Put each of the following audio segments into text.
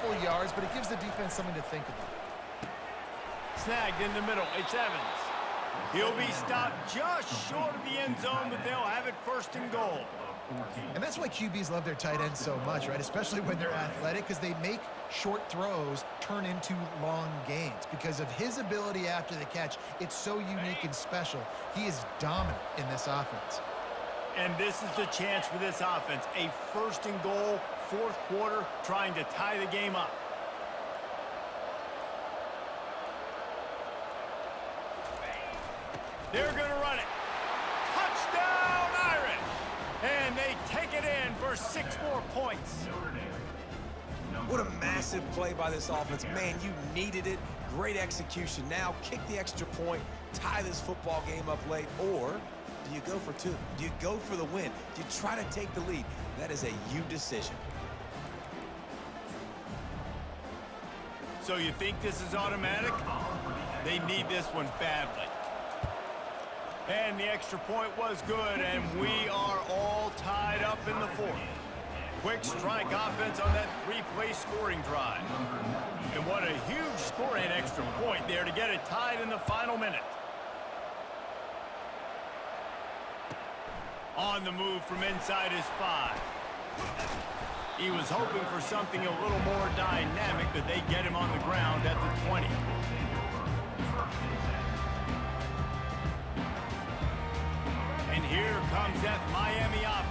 couple of yards, but it gives the defense something to think about. Snagged in the middle. It's Evans. He'll be stopped just short of the end zone, but they'll have it first and goal. And that's why QBs love their tight ends so much, right? Especially when they're athletic, because they make short throws turn into long gains. Because of his ability after the catch, it's so unique and special. He is dominant in this offense. And this is the chance for this offense. A first and goal, fourth quarter, trying to tie the game up. They're going to run it. Touchdown, Irish! And they take it in for six more points. What a massive play by this offense. Man, you needed it. Great execution. Now kick the extra point, tie this football game up late, or do you go for two? Do you go for the win? Do you try to take the lead? That is a you decision. So you think this is automatic? They need this one badly. And the extra point was good, and we are all tied up in the fourth. Quick strike offense on that three-play scoring drive. And what a huge scoring extra point there to get it tied in the final minute. On the move from inside his five. He was hoping for something a little more dynamic, but they get him on the ground at the 20. And here comes that Miami offense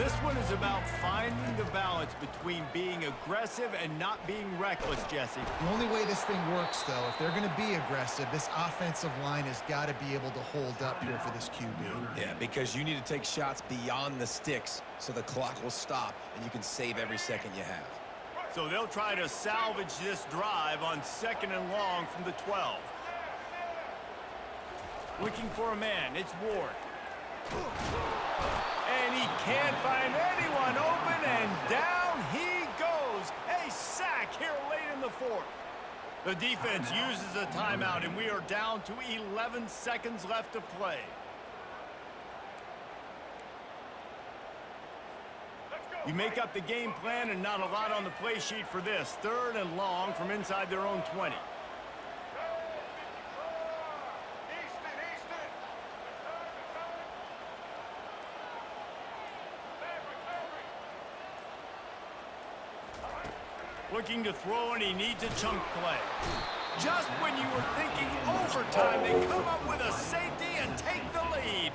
This one is about finding the balance between being aggressive and not being reckless, Jesse. The only way this thing works, though, if they're going to be aggressive, this offensive line has got to be able to hold up here for this QB. Yeah, because you need to take shots beyond the sticks so the clock will stop and you can save every second you have. So they'll try to salvage this drive on second and long from the 12. Looking for a man. It's Ward. And he can't find anyone open, and down he goes. A sack here late in the fourth. The defense uses a timeout, and we are down to 11 seconds left to play. You make up the game plan and not a lot on the play sheet for this. Third and long from inside their own 20. Looking to throw, and he needs a chunk play. Just when you were thinking overtime, they come up with a safety and take the lead.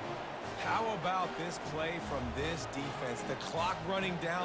How about this play from this defense? The clock running down.